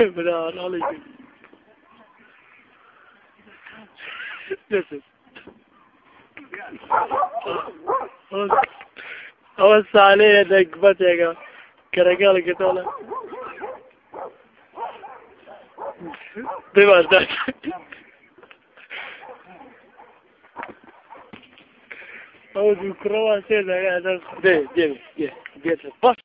Bravo, ne oluyor? Nasıl? Ama Salih'e de batega. Karagal que tola. De verdad. Ama bu kurava şey de ya da de de de de. Bas.